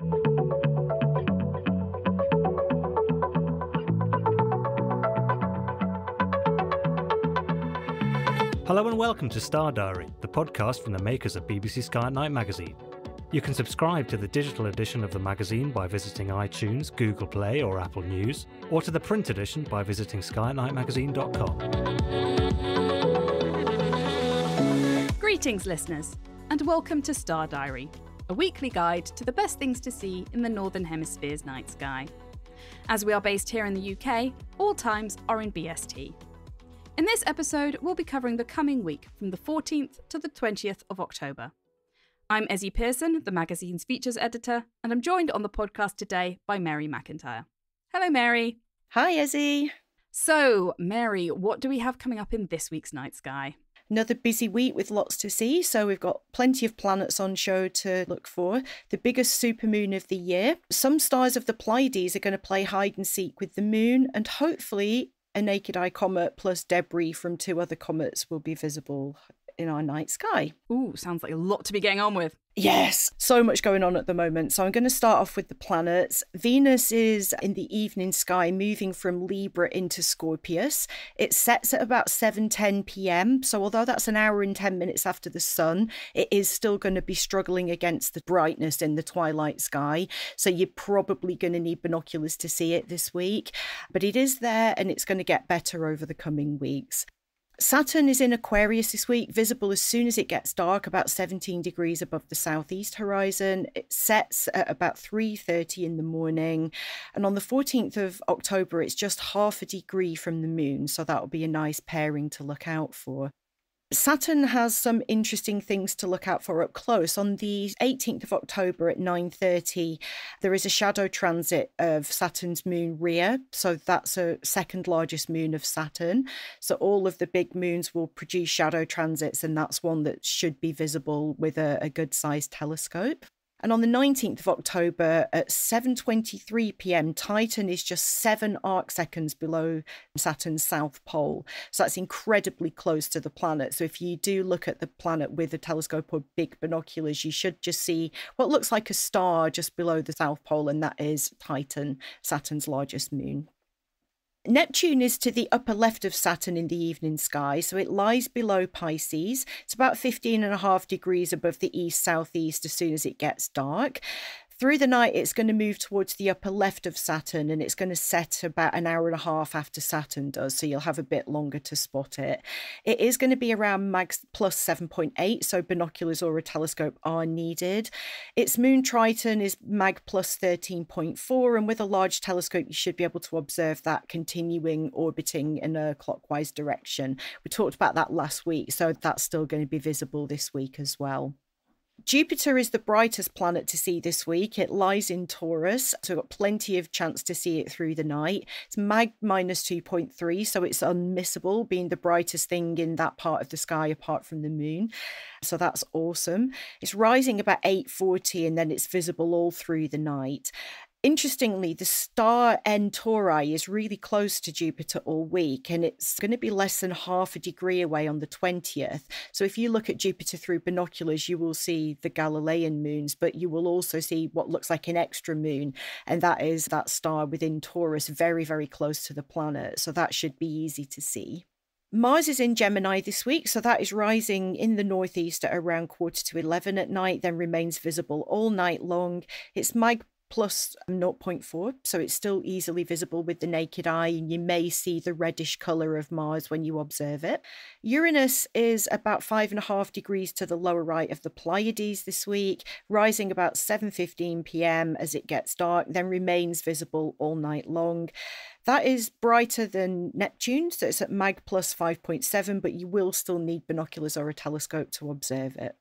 Hello and welcome to Star Diary, the podcast from the makers of BBC Sky at Night magazine. You can subscribe to the digital edition of the magazine by visiting iTunes, Google Play, or Apple News, or to the print edition by visiting skyatnightmagazine.com. Greetings, listeners, and welcome to Star Diary, a weekly guide to the best things to see in the Northern Hemisphere's night sky. As we are based here in the UK, all times are in BST. In this episode, we'll be covering the coming week from the 14th to the 20th of October. I'm Ezzy Pearson, the magazine's features editor, and I'm joined on the podcast today by Mary McIntyre. Hello, Mary. Hi, Ezzy. So, Mary, what do we have coming up in this week's night sky? Another busy week with lots to see. So, we've got plenty of planets on show to look for. The biggest supermoon of the year. Some stars of the Pleiades are going to play hide and seek with the moon, and hopefully, a naked eye comet plus debris from two other comets will be visible in our night sky. Ooh, sounds like a lot to be getting on with. Yes, so much going on at the moment. So I'm going to start off with the planets. Venus is in the evening sky moving from Libra into Scorpius. It sets at about 7:10 p.m. So although that's an hour and 10 minutes after the sun, it is still going to be struggling against the brightness in the twilight sky. So you're probably going to need binoculars to see it this week, but it is there and it's going to get better over the coming weeks. Saturn is in Aquarius this week, visible as soon as it gets dark, about 17 degrees above the southeast horizon. It sets at about 3:30 in the morning, and on the 14th of October, it's just half a degree from the moon, so that'll be a nice pairing to look out for. Saturn has some interesting things to look out for up close. On the 18th of October at 9:30, there is a shadow transit of Saturn's moon Rhea, so that's a second largest moon of Saturn. So all of the big moons will produce shadow transits and that's one that should be visible with a, a good sized telescope. And on the 19th of October at 7:23 p.m., Titan is just 7 arc seconds below Saturn's south pole. So that's incredibly close to the planet. So if you do look at the planet with a telescope or big binoculars, you should just see what looks like a star just below the south pole and that is Titan, Saturn's largest moon. Neptune is to the upper left of Saturn in the evening sky, so it lies below Pisces. It's about 15 and a half degrees above the east southeast as soon as it gets dark. Through the night, it's going to move towards the upper left of Saturn and it's going to set about an hour and a half after Saturn does. So you'll have a bit longer to spot it. It is going to be around mag plus 7.8, so binoculars or a telescope are needed. Its moon Triton is mag plus 13.4, and with a large telescope, you should be able to observe that continuing orbiting in a clockwise direction. We talked about that last week, so that's still going to be visible this week as well. Jupiter is the brightest planet to see this week. It lies in Taurus, so got plenty of chance to see it through the night. It's mag minus 2.3, so it's unmissable, being the brightest thing in that part of the sky apart from the moon. So that's awesome. It's rising about 8:40 and then it's visible all through the night. Interestingly, the star Tauri is really close to Jupiter all week, and it's going to be less than half a degree away on the 20th. So, if you look at Jupiter through binoculars, you will see the Galilean moons, but you will also see what looks like an extra moon, and that is that star within Taurus, very, very close to the planet. So, that should be easy to see. Mars is in Gemini this week, so that is rising in the northeast at around quarter to 11 at night, then remains visible all night long. Its mag plus um, 0.4 so it's still easily visible with the naked eye and you may see the reddish color of mars when you observe it. Uranus is about five and a half degrees to the lower right of the pleiades this week rising about 7.15 p.m as it gets dark then remains visible all night long. That is brighter than neptune so it's at mag plus 5.7 but you will still need binoculars or a telescope to observe it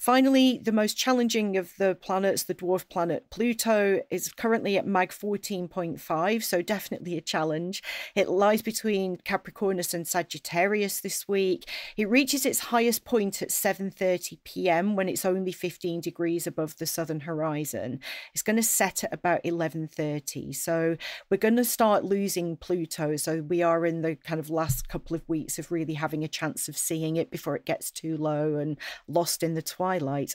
Finally, the most challenging of the planets, the dwarf planet Pluto, is currently at mag 14.5, so definitely a challenge. It lies between Capricornus and Sagittarius this week. It reaches its highest point at 7:30 p.m. when it's only 15 degrees above the southern horizon. It's going to set at about 11:30. So we're going to start losing Pluto. So we are in the kind of last couple of weeks of really having a chance of seeing it before it gets too low and lost in the twilight twilight.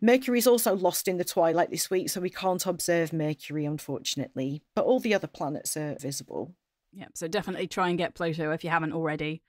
Mercury is also lost in the twilight this week, so we can't observe Mercury, unfortunately. But all the other planets are visible. Yeah, so definitely try and get Pluto if you haven't already.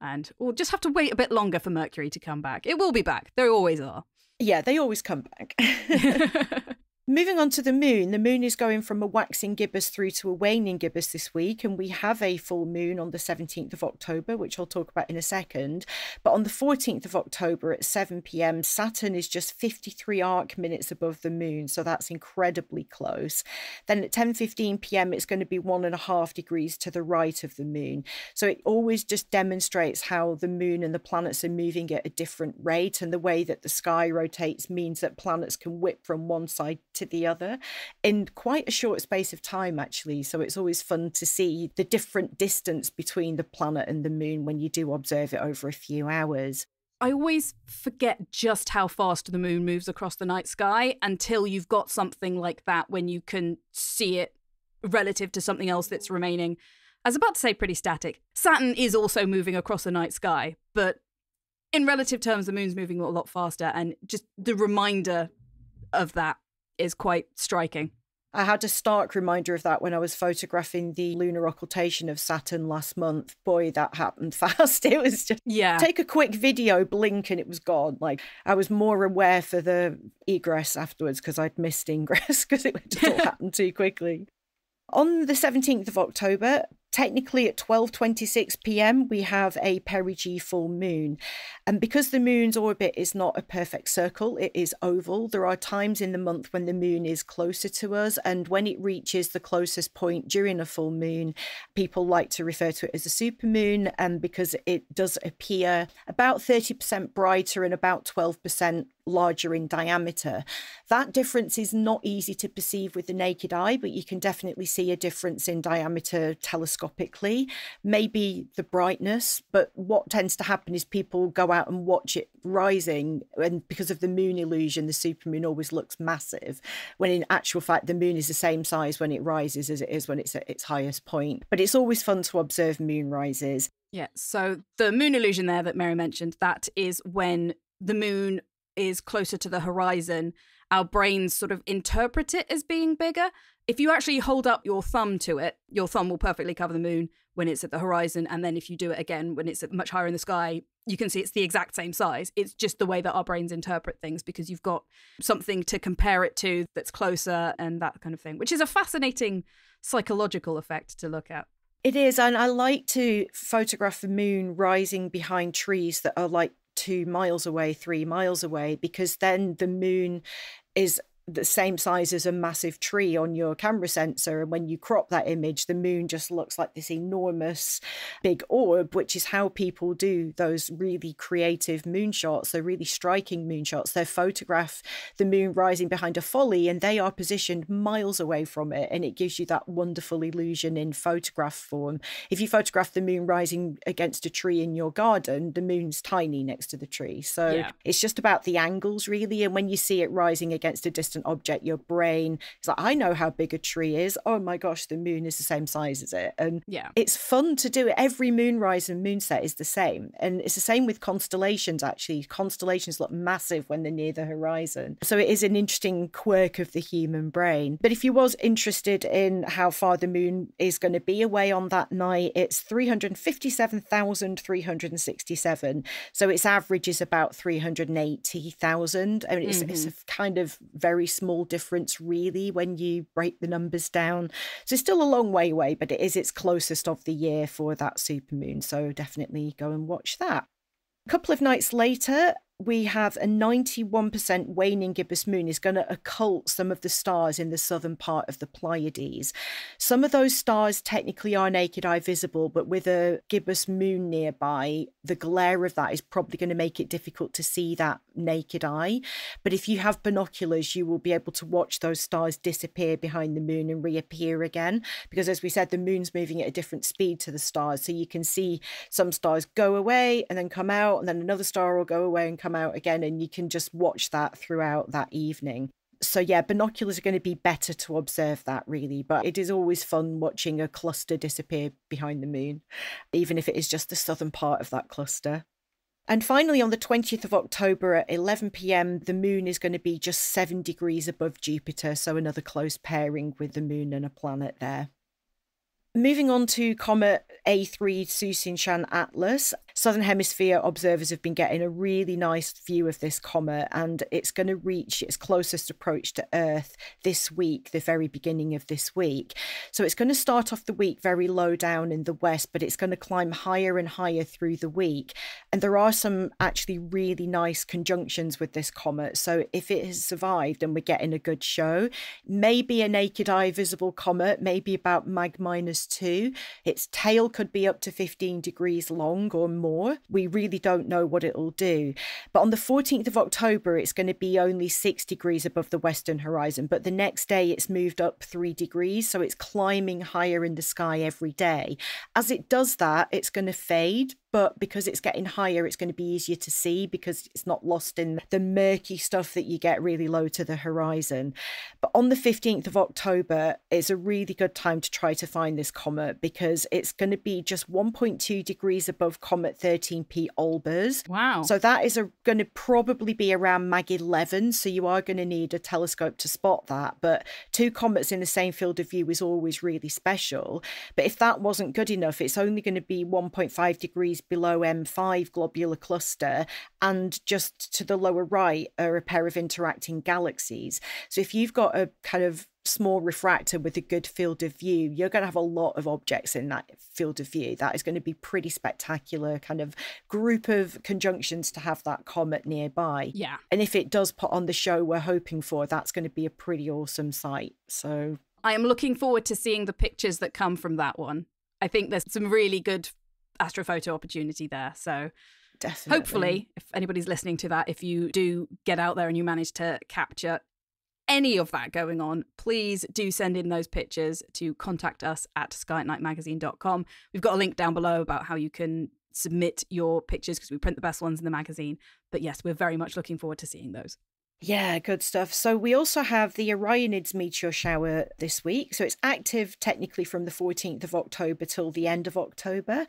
And we'll just have to wait a bit longer for Mercury to come back. It will be back. They always are. Yeah, they always come back. Moving on to the moon, the moon is going from a waxing gibbous through to a waning gibbous this week, and we have a full moon on the 17th of October, which I'll talk about in a second. But on the 14th of October at 7 pm, Saturn is just 53 arc minutes above the moon, so that's incredibly close. Then at 10:15 pm, it's going to be one and a half degrees to the right of the moon. So it always just demonstrates how the moon and the planets are moving at a different rate, and the way that the sky rotates means that planets can whip from one side to the other in quite a short space of time, actually. So it's always fun to see the different distance between the planet and the moon when you do observe it over a few hours. I always forget just how fast the moon moves across the night sky until you've got something like that when you can see it relative to something else that's remaining. I was about to say pretty static. Saturn is also moving across the night sky, but in relative terms, the moon's moving a lot faster, and just the reminder of that is quite striking. I had a stark reminder of that when I was photographing the lunar occultation of Saturn last month. Boy, that happened fast. It was just yeah. Take a quick video, blink, and it was gone. Like I was more aware for the egress afterwards because I'd missed ingress because it just all happened too quickly. On the 17th of October, technically at 12:26 p.m. we have a perigee full moon and because the moon's orbit is not a perfect circle it is oval there are times in the month when the moon is closer to us and when it reaches the closest point during a full moon people like to refer to it as a supermoon and because it does appear about 30% brighter and about 12% larger in diameter. That difference is not easy to perceive with the naked eye, but you can definitely see a difference in diameter telescopically, maybe the brightness, but what tends to happen is people go out and watch it rising. And because of the moon illusion, the supermoon always looks massive, when in actual fact, the moon is the same size when it rises as it is when it's at its highest point. But it's always fun to observe moon rises. Yeah. So the moon illusion there that Mary mentioned, that is when the moon is closer to the horizon, our brains sort of interpret it as being bigger if you actually hold up your thumb to it, your thumb will perfectly cover the moon when it's at the horizon. And then if you do it again when it's much higher in the sky, you can see it's the exact same size. It's just the way that our brains interpret things because you've got something to compare it to that's closer and that kind of thing, which is a fascinating psychological effect to look at. It is. And I like to photograph the moon rising behind trees that are like two miles away, three miles away, because then the moon is the same size as a massive tree on your camera sensor. And when you crop that image, the moon just looks like this enormous big orb, which is how people do those really creative moonshots. They're really striking moonshots. They photograph the moon rising behind a folly and they are positioned miles away from it. And it gives you that wonderful illusion in photograph form. If you photograph the moon rising against a tree in your garden, the moon's tiny next to the tree. So yeah. it's just about the angles, really. And when you see it rising against a distant object, your brain is like, I know how big a tree is. Oh my gosh, the moon is the same size as it. And yeah, it's fun to do it. Every moonrise and moonset is the same. And it's the same with constellations, actually. Constellations look massive when they're near the horizon. So it is an interesting quirk of the human brain. But if you was interested in how far the moon is going to be away on that night, it's 357,367. So its average is about 380,000. I mean, it's, mm-hmm. it's a kind of very small difference, really, when you break the numbers down. So it's still a long way away, but it is its closest of the year for that supermoon. So definitely go and watch that. A couple of nights later, we have a 91% waning gibbous moon is going to occult some of the stars in the southern part of the Pleiades. Some of those stars technically are naked eye visible, but with a gibbous moon nearby, the glare of that is probably going to make it difficult to see that naked eye. But if you have binoculars, you will be able to watch those stars disappear behind the moon and reappear again. Because as we said, the moon's moving at a different speed to the stars. So you can see some stars go away and then come out, and then another star will go away and come come out again and you can just watch that throughout that evening so yeah binoculars are going to be better to observe that really but it is always fun watching a cluster disappear behind the moon even if it is just the southern part of that cluster And finally, on the 20th of October at 11 pm, the moon is going to be just seven degrees above Jupiter. So another close pairing with the moon and a planet there. Moving on to Comet A3 Tsuchinshan Atlas, Southern Hemisphere observers have been getting a really nice view of this comet, and it's going to reach its closest approach to Earth this week, the very beginning of this week. So it's going to start off the week very low down in the west, but it's going to climb higher and higher through the week. And there are some actually really nice conjunctions with this comet. So if it has survived and we're getting a good show, maybe a naked eye visible comet, maybe about mag minus minus two. Its tail could be up to 15 degrees long or more. We really don't know what it'll do. But on the 14th of October, it's going to be only six degrees above the western horizon. But the next day, it's moved up three degrees. So it's climbing higher in the sky every day. As it does that, it's going to fade but because it's getting higher, it's going to be easier to see because it's not lost in the murky stuff that you get really low to the horizon. But on the 15th of October is a really good time to try to find this comet because it's going to be just 1.2 degrees above comet 13P Olbers. Wow. So that is a, going to probably be around Mag 11. So you are going to need a telescope to spot that. But two comets in the same field of view is always really special. But if that wasn't good enough, it's only going to be 1.5 degrees below M5 globular cluster, and just to the lower right are a pair of interacting galaxies. So if you've got a kind of small refractor with a good field of view, you're going to have a lot of objects in that field of view. That is going to be pretty spectacular kind of group of conjunctions to have that comet nearby. Yeah. And if it does put on the show we're hoping for, that's going to be a pretty awesome sight. So I am looking forward to seeing the pictures that come from that one. I think there's some really good astrophoto opportunity there. So Definitely. hopefully, if anybody's listening to that, if you do get out there and you manage to capture any of that going on, please do send in those pictures to contact us at skyatnightmagazine.com. We've got a link down below about how you can submit your pictures because we print the best ones in the magazine. But yes, we're very much looking forward to seeing those. Yeah, good stuff. So we also have the Orionids meteor shower this week. So it's active technically from the 14th of October till the end of October.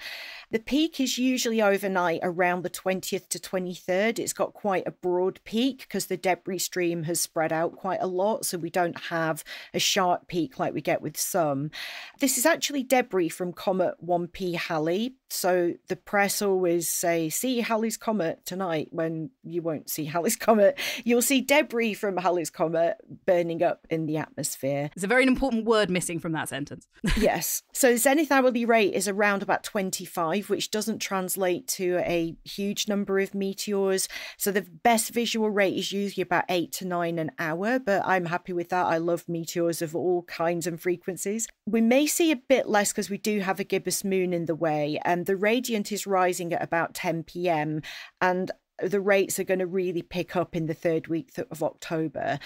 The peak is usually overnight around the 20th to 23rd. It's got quite a broad peak because the debris stream has spread out quite a lot. So we don't have a sharp peak like we get with some. This is actually debris from Comet 1P Halley. So the press always say, see Halley's Comet tonight when you won't see Halley's Comet. You'll see debris from Halley's Comet burning up in the atmosphere. There's a very important word missing from that sentence. yes. So zenith hourly rate is around about 25, which doesn't translate to a huge number of meteors. So the best visual rate is usually about eight to nine an hour, but I'm happy with that. I love meteors of all kinds and frequencies. We may see a bit less because we do have a gibbous moon in the way, and the radiant is rising at about 10 p.m. And the rates are going to really pick up in the third week of October.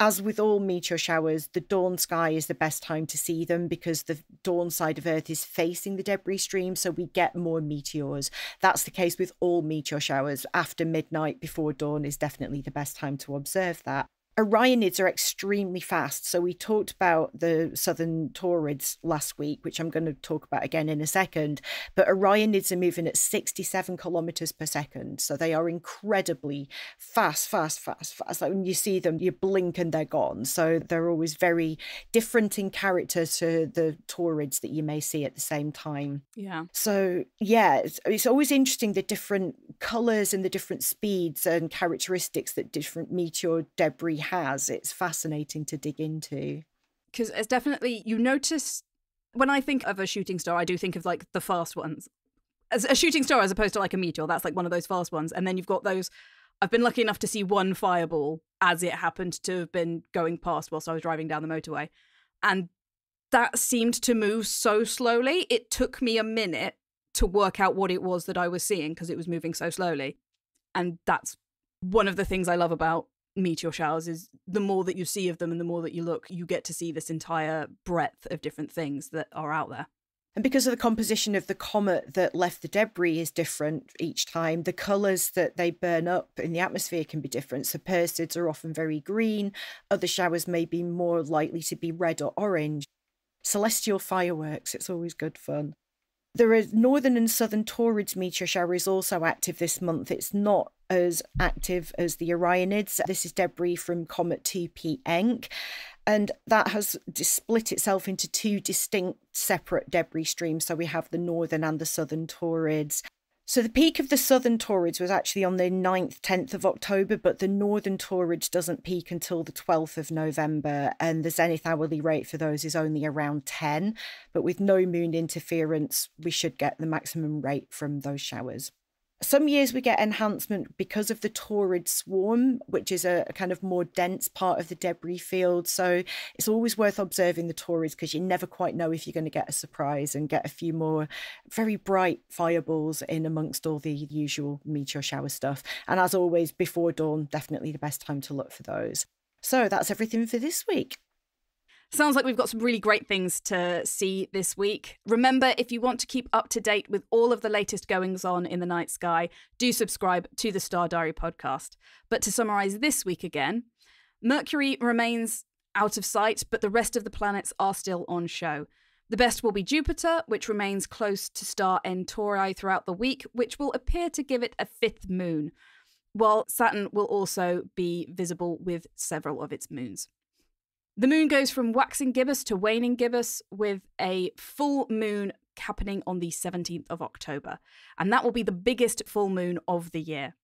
As with all meteor showers, the dawn sky is the best time to see them because the dawn side of Earth is facing the debris stream, so we get more meteors. That's the case with all meteor showers. After midnight, before dawn is definitely the best time to observe that. Orionids are extremely fast. So we talked about the southern Taurids last week, which I'm going to talk about again in a second. But Orionids are moving at 67 kilometers per second. So they are incredibly fast, fast, fast, fast. Like when you see them, you blink and they're gone. So they're always very different in character to the Taurids that you may see at the same time. Yeah. So yeah, it's, it's always interesting the different colors and the different speeds and characteristics that different meteor debris has, it's fascinating to dig into. Because it's definitely, you notice when I think of a shooting star, I do think of like the fast ones. As a shooting star as opposed to like a meteor, that's like one of those fast ones. And then you've got those. I've been lucky enough to see one fireball as it happened to have been going past whilst I was driving down the motorway. And that seemed to move so slowly. It took me a minute to work out what it was that I was seeing because it was moving so slowly. And that's one of the things I love about meteor showers is the more that you see of them and the more that you look, you get to see this entire breadth of different things that are out there. And because of the composition of the comet that left the debris is different each time, the colours that they burn up in the atmosphere can be different. So Perseids are often very green, other showers may be more likely to be red or orange. Celestial fireworks, it's always good fun. There are northern and southern Taurids meteor showers also active this month. It's not as active as the Orionids. This is debris from Comet 2P Encke. And that has split itself into two distinct separate debris streams. So we have the northern and the southern Taurids. So the peak of the southern Taurids was actually on the 9th, 10th of October, but the northern Taurids doesn't peak until the 12th of November, and the zenith hourly rate for those is only around 10. But with no moon interference, we should get the maximum rate from those showers. Some years we get enhancement because of the Taurid swarm, which is a, a, kind of more dense part of the debris field. So it's always worth observing the Taurids because you never quite know if you're going to get a surprise and get a few more very bright fireballs in amongst all the usual meteor shower stuff. And as always, before dawn, definitely the best time to look for those. So that's everything for this week. Sounds like we've got some really great things to see this week. Remember, if you want to keep up to date with all of the latest goings on in the night sky, do subscribe to the Star Diary podcast. But to summarize this week again, Mercury remains out of sight, but the rest of the planets are still on show. The best will be Jupiter, which remains close to star N Tauri throughout the week, which will appear to give it a fifth moon, while Saturn will also be visible with several of its moons. The moon goes from waxing gibbous to waning gibbous with a full moon happening on the 17th of October. And that will be the biggest full moon of the year.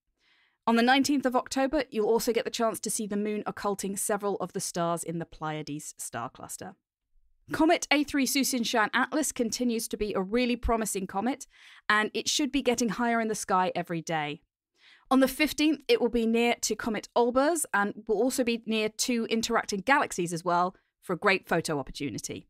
On the 19th of October, you'll also get the chance to see the moon occulting several of the stars in the Pleiades star cluster. Comet A3 Tsuchinshan Atlas continues to be a really promising comet, and it should be getting higher in the sky every day. On the 15th, it will be near to Comet Olbers and will also be near two interacting galaxies as well for a great photo opportunity.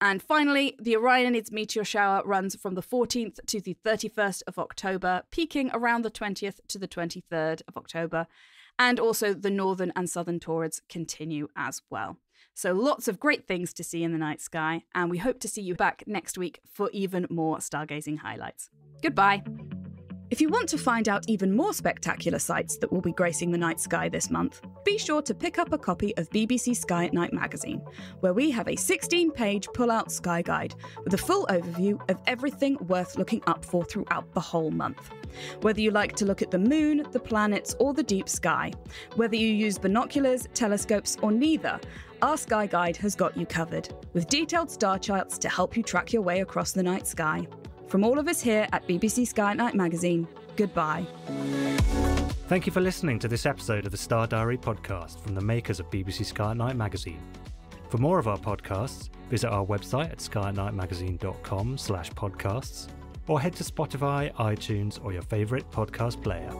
And finally, the Orionids meteor shower runs from the 14th to the 31st of October, peaking around the 20th to the 23rd of October. And also, the northern and southern Taurids continue as well. So, lots of great things to see in the night sky, and we hope to see you back next week for even more stargazing highlights. Goodbye. If you want to find out even more spectacular sights that will be gracing the night sky this month, be sure to pick up a copy of BBC Sky at Night magazine, where we have a 16 page pull out sky guide with a full overview of everything worth looking up for throughout the whole month. Whether you like to look at the moon, the planets, or the deep sky, whether you use binoculars, telescopes, or neither, our Sky Guide has got you covered, with detailed star charts to help you track your way across the night sky. From all of us here at BBC Sky at Night magazine, goodbye. Thank you for listening to this episode of the Star Diary podcast from the makers of BBC Sky at Night magazine. For more of our podcasts, visit our website at skyatnightmagazine.com slash podcasts or head to Spotify, iTunes or your favourite podcast player.